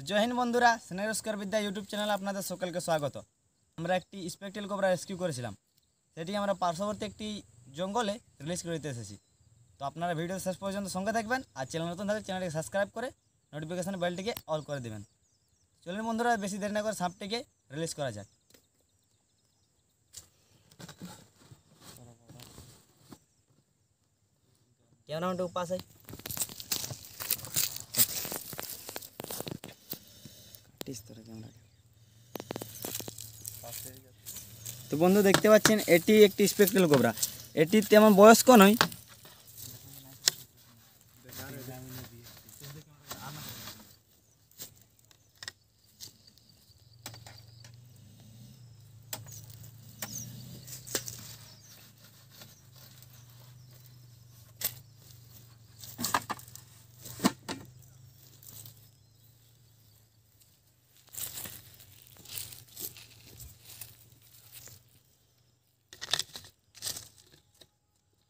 তো জয় হিন্দ বন্ধুরা স্নেহস্কার বিদ্যা ইউটিউব চ্যানেলে আপনাদের সকলকে স্বাগত আমরা একটি স্পেকটেল কোবরা রেস্কিউ করেছিলাম সেটি আমরা পার্শ্ববর্তী একটি জঙ্গলে রিলিজ করে দিতে এসেছি তো আপনারা ভিডিও শেষ পর্যন্ত সঙ্গে থাকবেন আর চ্যানেল নতুন থাকলে চ্যানেলটিকে সাবস্ক্রাইব করে নোটিফিকেশান বেলটিকে অল করে দেবেন। চলুন বন্ধুরা, বেশি দেরি না করে সাপটিকে রিলিজ করা যাক। তো বন্ধু দেখতে পাচ্ছেন এটি একটি স্পেকটেল কোবরা এটি তেমন বয়স্ক নয়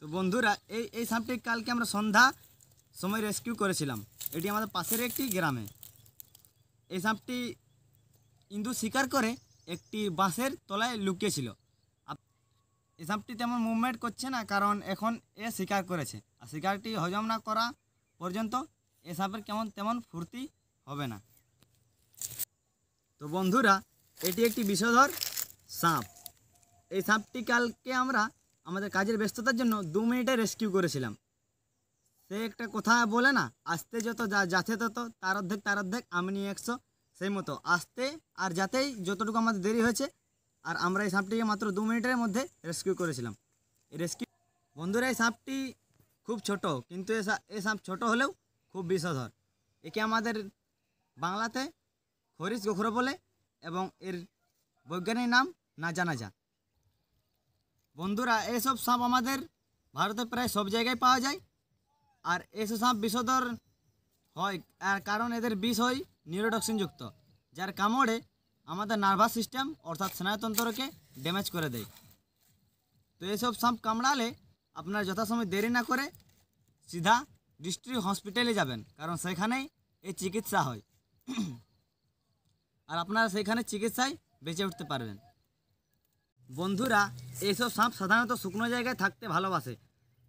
তো বন্ধুরা, এই এই সাপটি কালকে আমরা সন্ধ্যা সময় রেস্কিউ করেছিলাম। এটি আমাদের পাশের একটি গ্রামে। এই সাপটি ইন্দু শিকার করে একটি বাঁশের তলায় লুকিয়েছিল। এই সাপটি তেমন মুভমেন্ট করছে না, কারণ এখন এ শিকার করেছে। আর শিকারটি হজম না করা পর্যন্ত এ সাপের কেমন তেমন ফুর্তি হবে না। তো বন্ধুরা, এটি একটি বিষধর সাপ। এই সাপটি কালকে আমরা আমাদের কাজের ব্যস্ততার জন্য দু মিনিটে রেস্কিউ করেছিলাম। সে একটা কথা বলে না, আসতে যত যা, যাতে তত, তার অর্ধেক তার অর্ধেক, আমি নিয়ে একশো, সেই মতো। আসতে আর যাতেই যতটুকু আমাদের দেরি হয়েছে, আর আমরা এই সাপটিকে মাত্র দু মিনিটের মধ্যে রেস্কিউ করেছিলাম। এই রেস্কিউ বন্ধুরা, এই সাপটি খুব ছোট, কিন্তু এ সাপ ছোট হলেও খুব বিষধর। একে আমাদের বাংলাতে হরিশ গোখরো বলে এবং এর বৈজ্ঞানিক নাম না জানা যা বন্ধুরা, এসব সাপ আমাদের ভারতে প্রায় সব জায়গায় পাওয়া যায়। আর এসব সাপ বিষধর হয়, আর কারণ এদের বিষ হয় নিউরোটক্সিনযুক্ত যার কামড়ে আমাদের নার্ভাস সিস্টেম, অর্থাৎ স্নায়ুতন্ত্রকে ড্যামেজ করে দেয়। তো এসব সাপ কামড়ালে আপনার যথাসময় দেরি না করে সিধা ডিস্ট্রিক্ট হসপিটালে যাবেন, কারণ সেখানেই এই চিকিৎসা হয়। আর আপনারা সেখানে চিকিৎসায় বেঁচে উঠতে পারবেন। বন্ধুরা, এইসব সাপ সাধারণত শুকনো জায়গায় থাকতে ভালোবাসে।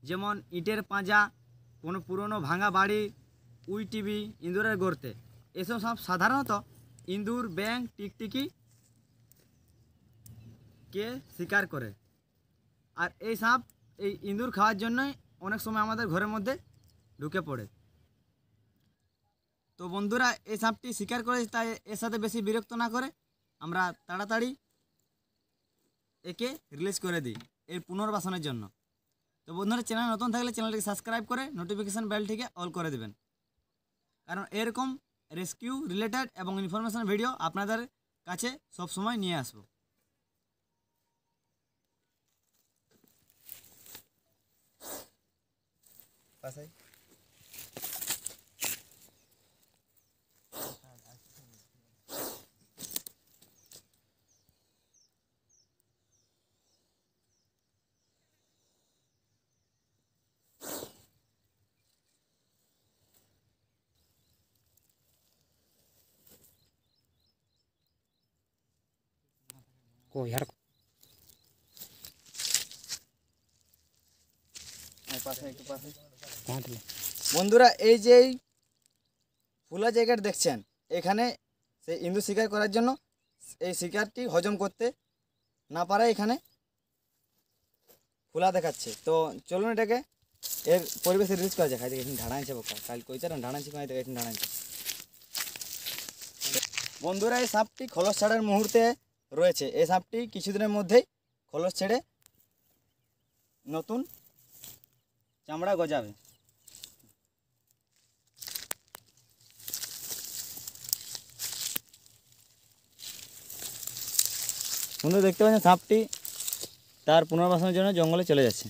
যেমন ইটের পাঁজা, কোনো পুরনো ভাঙা বাড়ি, উই টিভি, ইঁদুরের গর্তে। এসব সাপ সাধারণত ইঁদুর ব্যাং টিকটিকি কে শিকার করে। আর এই সাপ এই ইঁদুর খাওয়ার জন্যই অনেক সময় আমাদের ঘরের মধ্যে ঢুকে পড়ে। তো বন্ধুরা, এই সাপটি শিকার করে, তাই এর সাথে বেশি বিরক্ত না করে আমরা তাড়াতাড়ি একে রিলিজ করে দিই এর পুনর্বাসনের জন্য। তো বন্ধুরা চ্যানেল নতুন থাকলে চ্যানেলটিকে সাবস্ক্রাইব করে নোটিফিকেশান বেলটিকে অল করে দেবেন। কারণ এরকম রেস্কিউ রিলেটেড এবং ইনফরমেশান ভিডিও আপনাদের কাছে সব সময় নিয়ে আসব। को यार कहाँ थे বন্ধুরা এই যে এই ফুলা জায়গাটা দেখছেন এখানে সেই ইন্দু শিকার করার জন্য এই শিকারটি হজম করতে না পারে এখানে ফুলা দেখাচ্ছে তো চলুন এটাকে এর পরিবেশে রিলিজ করা যায় খাই দেখে ঢাড়াইছে বোকা কাল কইছে না ঢাড়াইছে খাই দেখে ঢাড়াইছে বন্ধুরা এই সাপটি খলস ছাড়ার মুহূর্তে রয়েছে। এই সাপটি কিছুদিনের মধ্যেই খোলস ছেড়ে নতুন চামড়া গজাবে। বন্ধু দেখতে পাচ্ছেন সাপটি তার পুনর্বাসনের জন্য জঙ্গলে চলে যাচ্ছে।